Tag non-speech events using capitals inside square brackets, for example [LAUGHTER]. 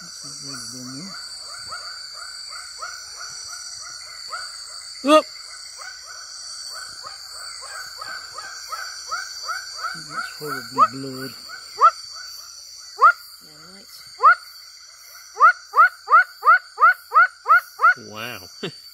That's not really That's horribly blurred. [LAUGHS] Wow. [LAUGHS]